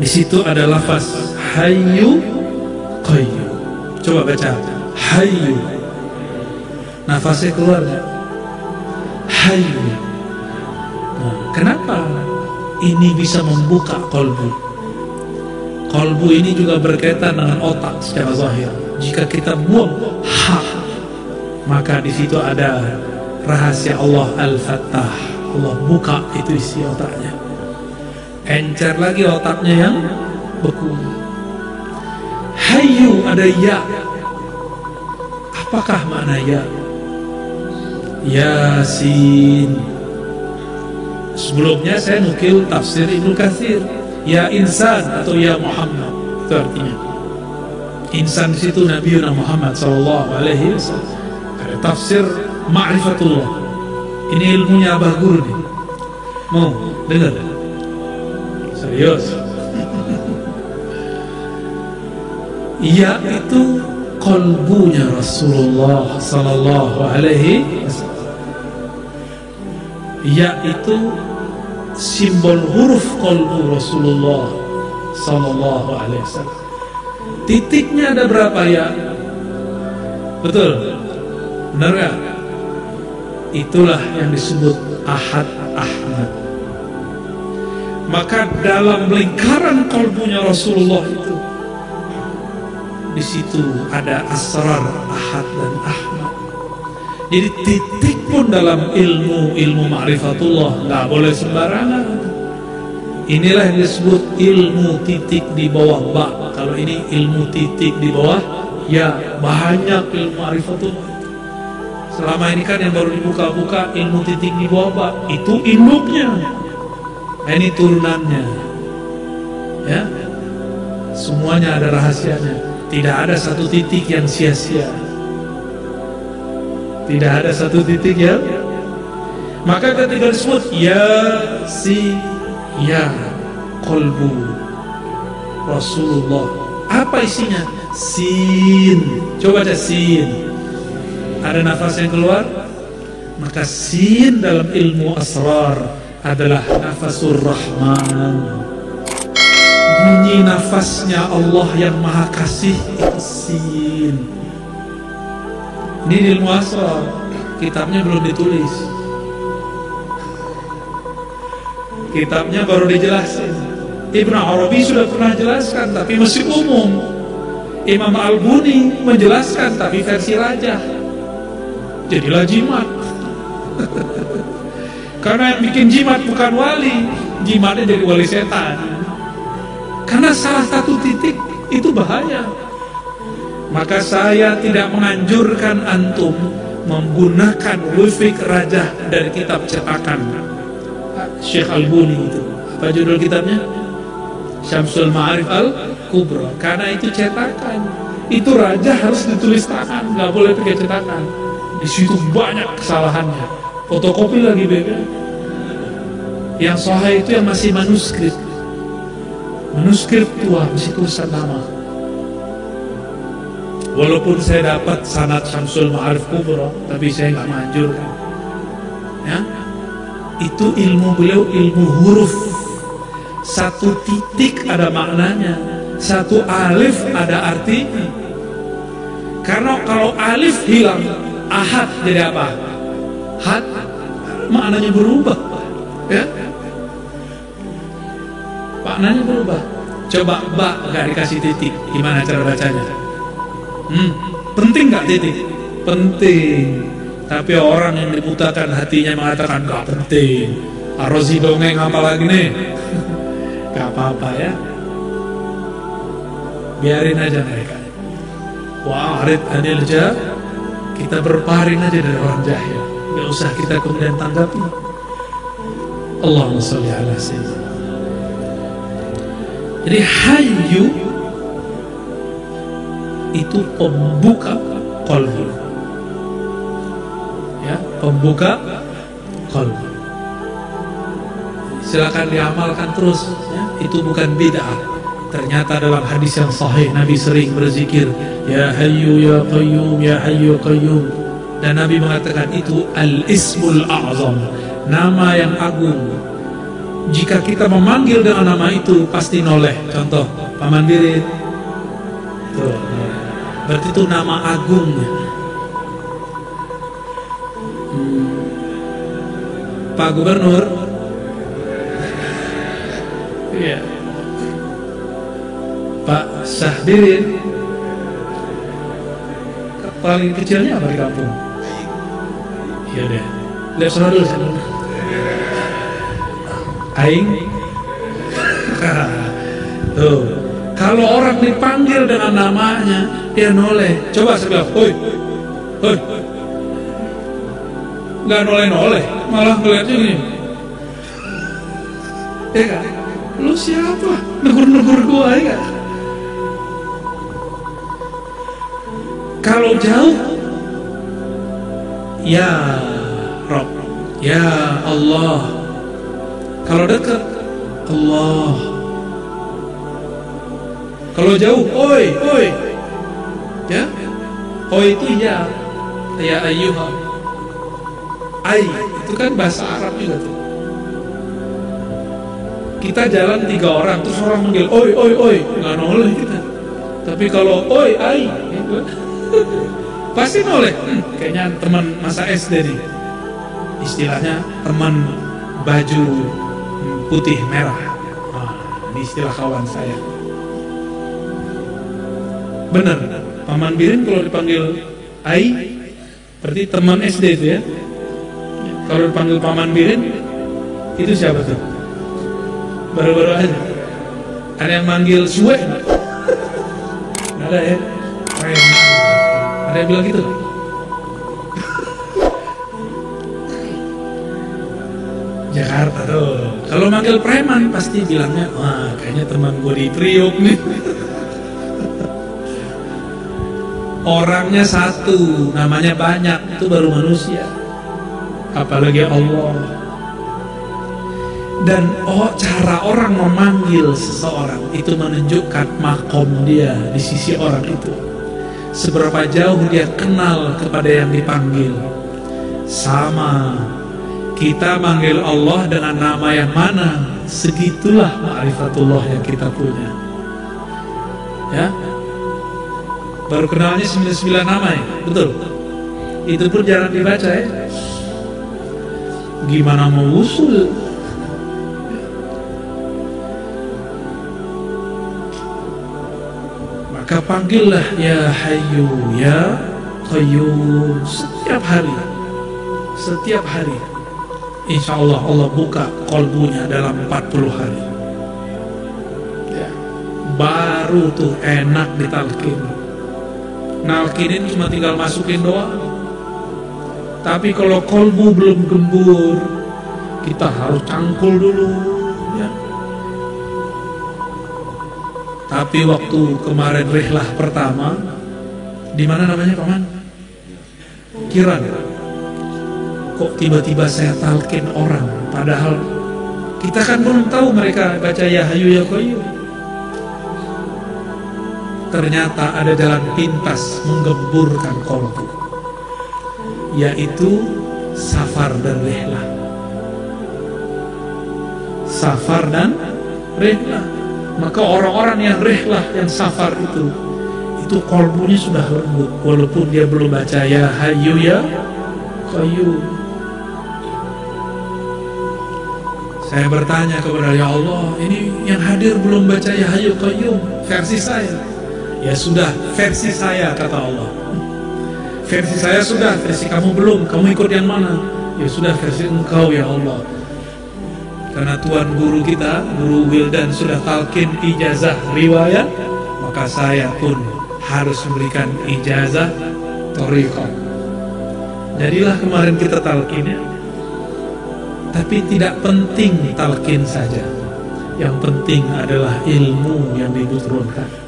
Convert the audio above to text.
Di situ ada lafaz Hayyu Qayyum. Coba baca Hayyu. Nafasnya keluar nggak? Hayyu. Nah, kenapa ini bisa membuka kolbu? Kolbu ini juga berkaitan dengan otak secara zahir. Jika kita buang ha, maka di situ ada rahasia Allah Al-Fattah. Allah buka itu isi otaknya. Encer lagi otaknya yang beku. Hayu ada ya. Apakah makna ya? Yasin. Sebelumnya saya nukil tafsir Ibnu Katsir. Ya insan atau ya Muhammad. Itu artinya. Insan situ Nabi Muhammad sallallahu alaihi wasallam. Tafsir ma'rifatullah. Ini ilmunya Abah Guru nih. Mau dengar? Serius. Iya itu kolbunya Rasulullah Sallallahu Alaihi Wasallam. Iya itu simbol huruf kolbu Rasulullah Sallallahu Alaihi Wasallam. Titiknya ada berapa ya? Betul, benar gak? Itulah yang disebut Ahad Ahmad. Maka dalam lingkaran kolbunya Rasulullah itu di situ ada asrar ahad dan ahmad. Jadi titik pun dalam ilmu ilmu ma'rifatullah nggak boleh sembarangan. Inilah yang disebut ilmu titik di bawah ba. Kalau ini ilmu titik di bawah ya banyak ilmu ma'rifatullah. Selama ini kan yang baru dibuka-buka ilmu titik di bawah ba. Itu induknya ini turunannya. Ya. Semuanya ada rahasianya. Tidak ada satu titik yang sia-sia. Tidak ada satu titik yang maka ketika disebut ya si ya kolbu Rasulullah. Apa isinya? Sin. Coba baca sin. Ada nafas yang keluar? Maka sin dalam ilmu asrar adalah nafasur rahman. Bunyi nafasnya Allah yang maha kasih sin ini ilmu asal kitabnya belum ditulis. Kitabnya baru dijelasin. Ibn Arabi sudah pernah jelaskan tapi masih umum. Imam Al-Buni menjelaskan tapi versi raja jadilah jimat karena yang bikin jimat bukan wali jimatnya jadi wali setan karena salah satu titik itu bahaya. Maka saya tidak menganjurkan antum menggunakan wifik raja dari kitab cetakan Syekh Al-Buni itu. Apa judul kitabnya? Syamsul Ma'arif Al-Kubra. Karena itu cetakan. Itu raja harus ditulis tangan, nggak boleh pakai cetakan. Di situ banyak kesalahannya. Fotokopi lagi beda. Yang sahih itu yang masih manuskrip. Manuskrip tua masih tulisan nama walaupun saya dapat sanat Syamsul Ma'arif Kubra tapi saya nggak manjurkan ya? Itu ilmu beliau ilmu huruf. Satu titik ada maknanya satu alif ada artinya. Karena kalau alif hilang ahad jadi apa had maknanya berubah ya? Maknanya berubah. Coba ba gak dikasih titik gimana cara bacanya? Hmm, penting gak titik? Penting. Tapi orang yang dibutakan hatinya mengatakan gak penting. Arosi dongeng apa lagi nih? Gak apa-apa ya? Biarin aja mereka. Wah arid anil kita berparing aja dari orang jahil gak usah kita kemudian tanggapi Allahumma salli ala sayyidina jadi hayu itu pembuka kolbu. Ya, pembuka kolbu. Silakan diamalkan terus. Ya, itu bukan bid'ah. Ternyata dalam hadis yang sahih Nabi sering berzikir Ya Hayyu Ya Qayyum Ya Hayyu Qayyum Dan Nabi mengatakan itu Al-Ismul A'zam Nama yang agung. Jika kita memanggil dengan nama itu pasti noleh. Contoh paman birit berarti itu nama agung. Hmm. Pak Gubernur. Iya. Pak Syahbirin paling kecilnya apa di kampung iya deh lihat sana dulu sana dulu Aing? Tuh. Kalau orang dipanggil dengan namanya Dia noleh. Coba bilang Hoi. Hoi. Gak noleh-noleh. Malah ngeliatnya gini Ya kan Lu siapa? Negur-negur gua ya kan Kalau jauh Ya Rob Ya Allah kalau dekat Allah. Kalau jauh, oi, oi. Ya. Oi itu ya. Ya ayyuha. Ai itu kan bahasa Arab juga tuh. Kita jalan tiga orang, terus orang manggil, oi, oi, oi, nggak noleh kita. Tapi kalau oi, ai, gitu. pasti noleh. Hmm, kayaknya teman masa SD nih. Istilahnya teman baju putih merah. Nah, ini istilah kawan saya. Benar, Paman Birin kalau dipanggil Ai, berarti teman SD itu ya. Kalau dipanggil Paman Birin, itu siapa tuh? Baru-baru aja. Ada yang manggil Suwe? Ada ya? Ada bilang gitu? Jakarta tuh. Kalau manggil preman pasti bilangnya, wah kayaknya teman gue di Priok nih. Orangnya satu, namanya banyak, itu baru manusia. Apalagi Allah. Dan oh, cara orang memanggil seseorang itu menunjukkan makom dia di sisi orang itu. Seberapa jauh dia kenal kepada yang dipanggil. Sama. Kita manggil Allah dengan nama yang mana? Segitulah ma'rifatullah yang kita punya. Ya? Baru kenalnya 99 nama ya? Betul? Itu pun jarang dibaca ya? Gimana mau usul maka panggillah ya hayu ya qayyum. Setiap hari setiap hari Insya Allah Allah buka kolbunya dalam 40 hari. Ya. Baru tuh enak ditalkin. Nalkinin cuma tinggal masukin doang. Tapi kalau kolbu belum gembur Kita harus cangkul dulu Tapi waktu kemarin rehlah pertama di mana namanya paman? Kiran. Kok tiba-tiba saya talkin orang padahal kita kan belum tahu mereka baca ya hayu ya qayyum. Ternyata ada jalan pintas menggemburkan kolbu yaitu safar dan rehlah safar dan rehlah maka orang-orang yang rehlah yang safar itu itu kolbunya sudah lembut walaupun dia belum baca ya hayu ya qayyum Saya bertanya kepada Ya Allah, ini yang hadir belum baca Ya Hayu Qayyum versi saya. Ya sudah, versi saya kata Allah. Versi saya sudah, versi kamu belum. Kamu ikut yang mana? Ya sudah, versi engkau ya Allah. Karena Tuhan guru kita, guru Wildan sudah talkin ijazah riwayat, maka saya pun harus memberikan ijazah toriko. Jadilah kemarin kita talkin ya tapi tidak penting talqin saja. Yang penting adalah ilmu yang diturunkan.